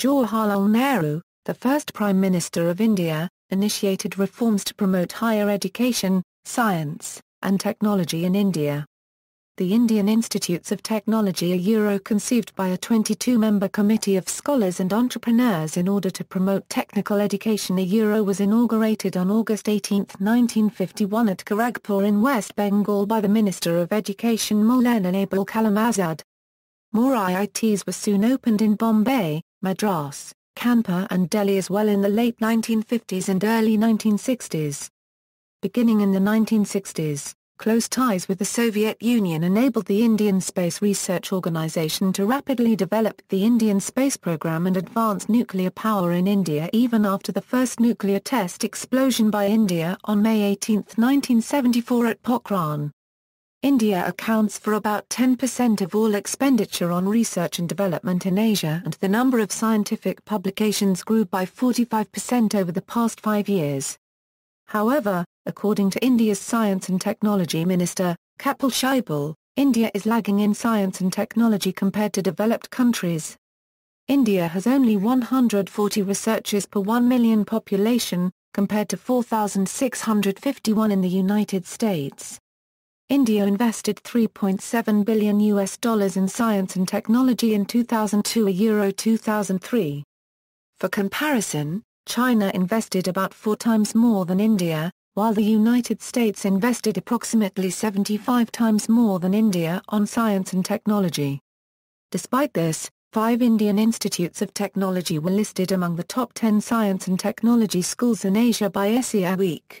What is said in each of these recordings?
Jawaharlal Nehru, the first Prime Minister of India, initiated reforms to promote higher education, science, and technology in India. The Indian Institutes of Technology are Euro conceived by a 22-member committee of scholars and entrepreneurs in order to promote technical education. A Euro was inaugurated on August 18, 1951 at Kharagpur in West Bengal by the Minister of Education Maulana Abul Kalam Azad. More IITs were soon opened in Bombay, Madras, Kanpur and Delhi as well in the late 1950s and early 1960s. Beginning in the 1960s, Close ties with the Soviet Union enabled the Indian Space Research Organisation to rapidly develop the Indian space program and advance nuclear power in India even after the first nuclear test explosion by India on May 18, 1974 at Pokhran. India accounts for about 10% of all expenditure on research and development in Asia and the number of scientific publications grew by 45% over the past five years. However, according to India's Science and Technology Minister, Kapil Sibal, India is lagging in science and technology compared to developed countries. India has only 140 researchers per 1 million population, compared to 4,651 in the United States. India invested 3.7 billion US dollars in science and technology in 2002 a Euro 2003. For comparison, China invested about four times more than India, while the United States invested approximately 75 times more than India on science and technology. Despite this, five Indian institutes of technology were listed among the top 10 science and technology schools in Asia by Asiaweek.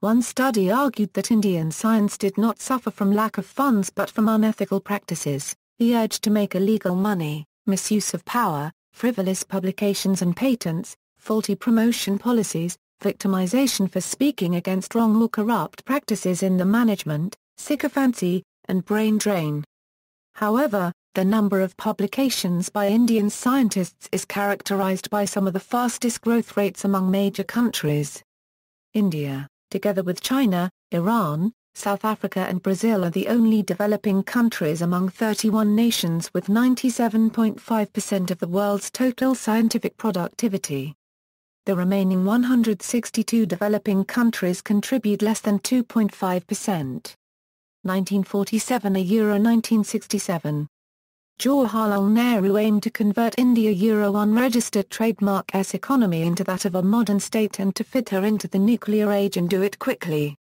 One study argued that Indian science did not suffer from lack of funds but from unethical practices, the urge to make illegal money, misuse of power, frivolous publications and patents, faulty promotion policies, victimization for speaking against wrong or corrupt practices in the management, sycophancy, and brain drain. However, the number of publications by Indian scientists is characterized by some of the fastest growth rates among major countries. India, together with China, Iran, South Africa and Brazil are the only developing countries among 31 nations with 97.5% of the world's total scientific productivity. The remaining 162 developing countries contribute less than 2.5%. 1947 a Euro 1967 Jawaharlal Nehru aimed to convert India-Euro unregistered trademark S economy into that of a modern state and to fit her into the nuclear age and do it quickly.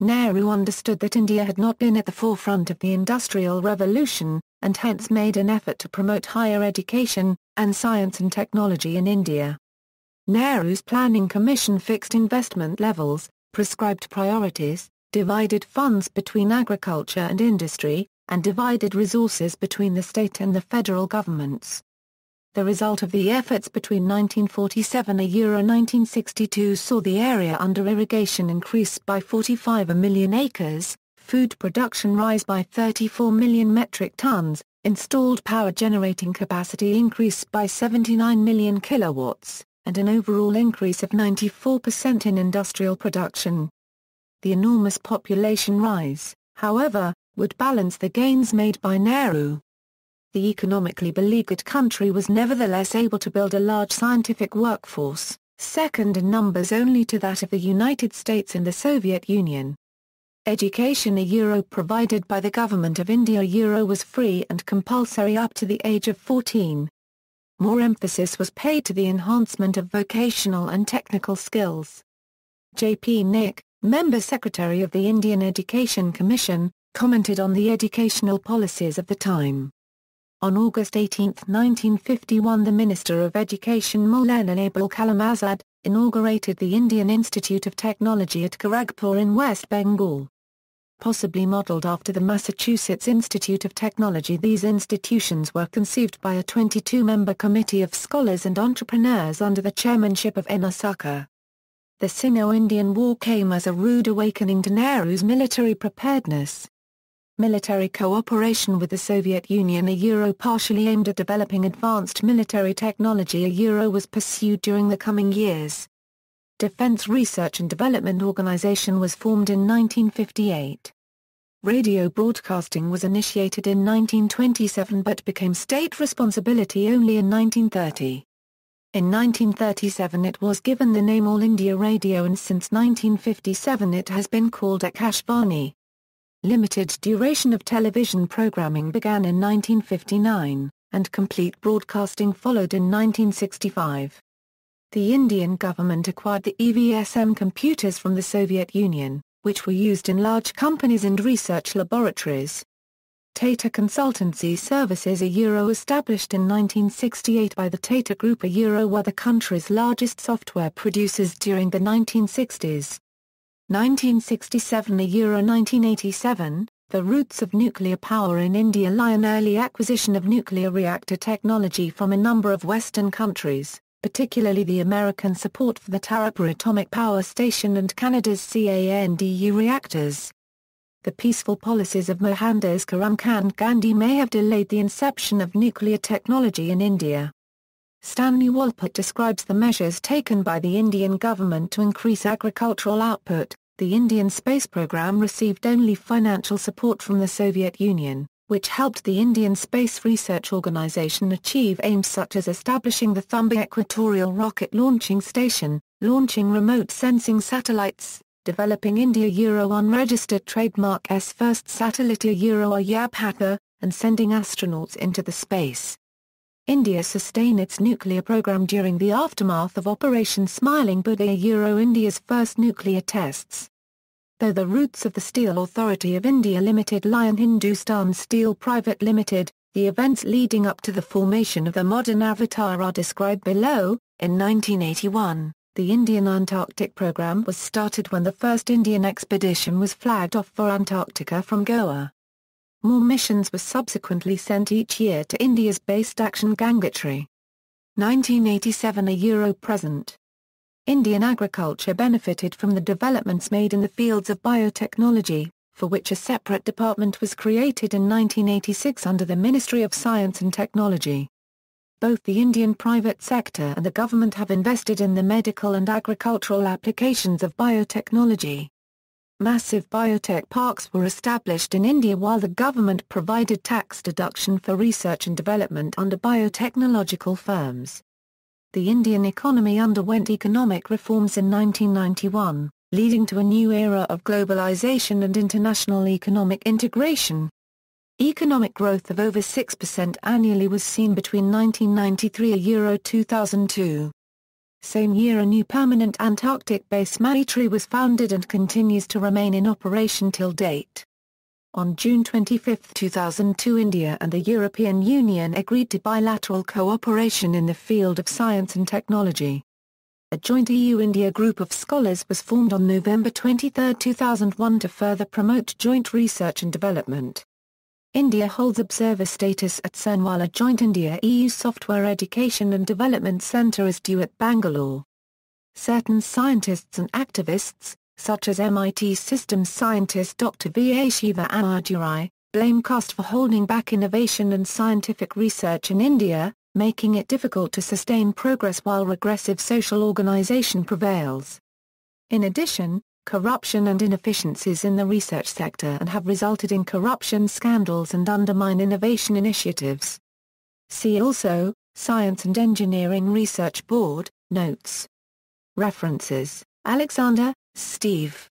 Nehru understood that India had not been at the forefront of the Industrial Revolution, and hence made an effort to promote higher education, and science and technology in India. Nehru's Planning Commission fixed investment levels, prescribed priorities, divided funds between agriculture and industry, and divided resources between the state and the federal governments. The result of the efforts between 1947 and Euro 1962 saw the area under irrigation increase by 45 million acres, food production rise by 34 million metric tons, installed power generating capacity increase by 79 million kilowatts, and an overall increase of 94% in industrial production. The enormous population rise, however, would balance the gains made by Nehru. The economically beleaguered country was nevertheless able to build a large scientific workforce, second in numbers only to that of the United States and the Soviet Union. Education a euro provided by the Government of India euro was free and compulsory up to the age of 14 more emphasis was paid to the enhancement of vocational and technical skills. J.P. Naik, member secretary of the Indian Education Commission, commented on the educational policies of the time. On August 18, 1951 the Minister of Education Maulana Abul Kalam Azad, inaugurated the Indian Institute of Technology at Kharagpur in West Bengal possibly modeled after the Massachusetts Institute of Technology. These institutions were conceived by a 22-member committee of scholars and entrepreneurs under the chairmanship of N. The Sino-Indian War came as a rude awakening to Nehru's military preparedness. Military cooperation with the Soviet Union a Euro partially aimed at developing advanced military technology a Euro was pursued during the coming years. Defense Research and Development Organization was formed in 1958. Radio broadcasting was initiated in 1927 but became state responsibility only in 1930. In 1937 it was given the name All India Radio and since 1957 it has been called Akashvani. Limited duration of television programming began in 1959, and complete broadcasting followed in 1965. The Indian government acquired the EVSM computers from the Soviet Union, which were used in large companies and research laboratories. Tata Consultancy Services a Euro established in 1968 by the Tata Group a Euro were the country's largest software producers during the 1960s. 1967 a Euro 1987, the roots of nuclear power in India lie in early acquisition of nuclear reactor technology from a number of Western countries, particularly the American support for the Tarapur Atomic Power Station and Canada's CANDU reactors. The peaceful policies of Mohandas Karamchand Gandhi may have delayed the inception of nuclear technology in India. Stanley Wolpert describes the measures taken by the Indian government to increase agricultural output. The Indian space program received only financial support from the Soviet Union, which helped the Indian Space Research Organisation achieve aims such as establishing the Thumba Equatorial Rocket Launching Station, launching remote sensing satellites, developing India Euro unregistered trademark S first satellite Euro Yabhatha, and sending astronauts into the space. India sustained its nuclear program during the aftermath of Operation Smiling Buddha Euro India's first nuclear tests. Though the roots of the Steel Authority of India Limited lie in Hindustan Steel Private Limited, the events leading up to the formation of the modern Avatar are described below. In 1981, the Indian Antarctic program was started when the first Indian expedition was flagged off for Antarctica from Goa. More missions were subsequently sent each year to India's base Dakshin Gangotri. 1987 A Euro present. Indian agriculture benefited from the developments made in the fields of biotechnology, for which a separate department was created in 1986 under the Ministry of Science and Technology. Both the Indian private sector and the government have invested in the medical and agricultural applications of biotechnology. Massive biotech parks were established in India while the government provided tax deduction for research and development under biotechnological firms. The Indian economy underwent economic reforms in 1991, leading to a new era of globalization and international economic integration. Economic growth of over 6% annually was seen between 1993 and Euro 2002. Same year a new permanent Antarctic base Maitree was founded and continues to remain in operation till date. On June 25, 2002 India and the European Union agreed to bilateral cooperation in the field of science and technology. A joint EU-India group of scholars was formed on November 23, 2001 to further promote joint research and development. India holds observer status at CERN while a joint India-EU Software Education and Development Centre is due at Bangalore. Certain scientists and activists, such as MIT systems scientist Dr. V. A. Shiva Ayyadurai, blame cost for holding back innovation and scientific research in India, making it difficult to sustain progress while regressive social organization prevails. In addition, corruption and inefficiencies in the research sector and have resulted in corruption scandals and undermine innovation initiatives. See also, Science and Engineering Research Board, Notes. References, Alexander, Steve.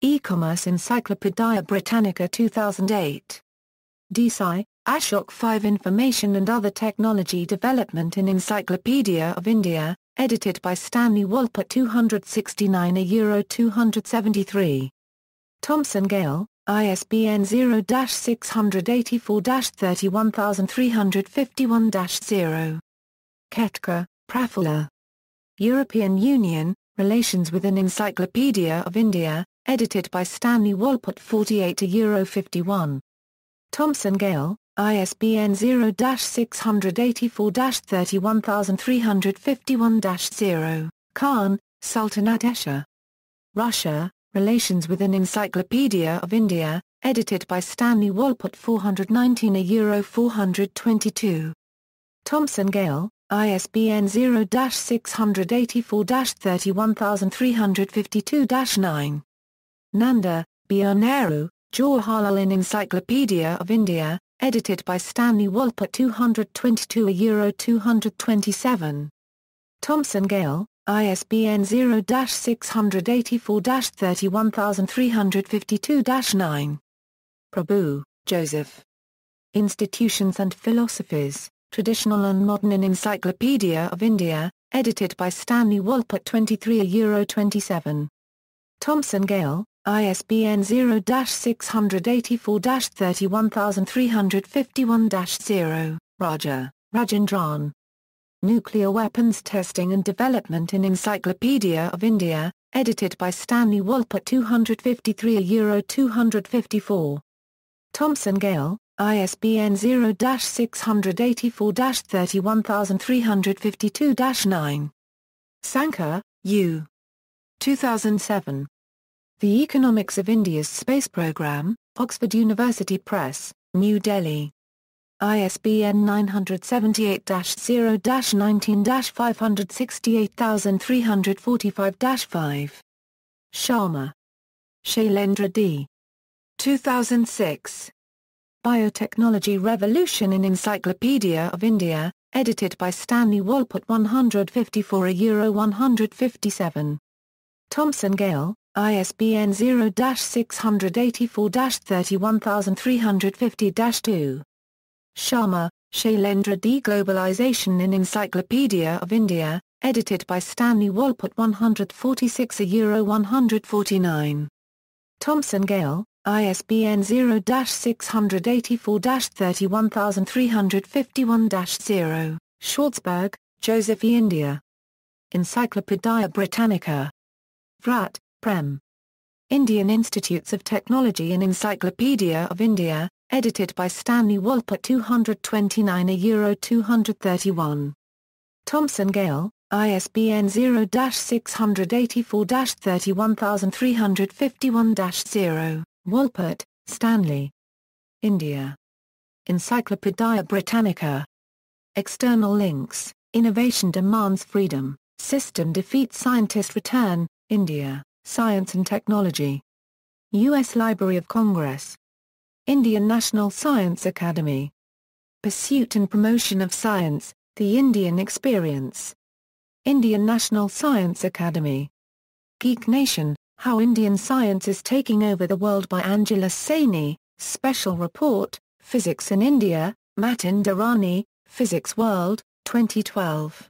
E-Commerce Encyclopedia Britannica 2008. Desai, Ashok 5 Information and Other Technology Development in Encyclopedia of India, edited by Stanley Wolpert 269 a Euro 273. Thomson Gale, ISBN 0-684-31351-0. Khedka, Prafulla. European Union, Relations with an Encyclopedia of India, edited by Stanley Wolpert 48 a Euro 51. Thomson Gale, ISBN 0-684-31351-0. Khan, Sultanat Escher. Russia, Relations with an Encyclopedia of India, edited by Stanley Wolpert 419 a Euro 422. Thomson Gale, ISBN 0-684-31352-9. Nanda, B. R. Jawaharlal in Encyclopedia of India, edited by Stanley Wolpert 222 a Euro 227. Thomson Gale, ISBN 0-684-31352-9. Prabhu, Joseph. Institutions and Philosophies, Traditional and Modern in Encyclopedia of India, edited by Stanley Wolpert 23 Euro 27. Thomson Gale, ISBN 0-684-31351-0, Raja, Rajendran. Nuclear Weapons Testing and Development in Encyclopedia of India, edited by Stanley Wolpert 253 Euro 254. Thomson Gale, ISBN 0-684-31352-9. Sankar, U. 2007. The Economics of India's Space Programme, Oxford University Press, New Delhi. ISBN 978-0-19-568345-5. Sharma. Shailendra D. 2006. Biotechnology Revolution in Encyclopedia of India, edited by Stanley Wolpert 154 a Euro 157. Thomson Gale, ISBN 0-684-31350-2. Sharma, Shailendra Deglobalization in Encyclopedia of India, edited by Stanley Wolpert 146 a Euro 149. Thomson Gale, ISBN 0-684-31351-0. Schwartzberg, Joseph E. India. Encyclopaedia Britannica. Vrat, Prem. Indian Institutes of Technology in Encyclopedia of India, edited by Stanley Wolpert 229 a Euro 231. Thomson Gale, ISBN 0-684-31351-0. Wolpert, Stanley. India. Encyclopaedia Britannica. External links, Innovation demands freedom, System defeats scientist return, India, Science and Technology. U.S. Library of Congress. Indian National Science Academy. Pursuit and Promotion of Science, The Indian Experience. Indian National Science Academy. Geek Nation, how Indian Science is Taking Over the World by Angela Saini, Special Report, Physics in India, Matin Durrani, Physics World, 2012.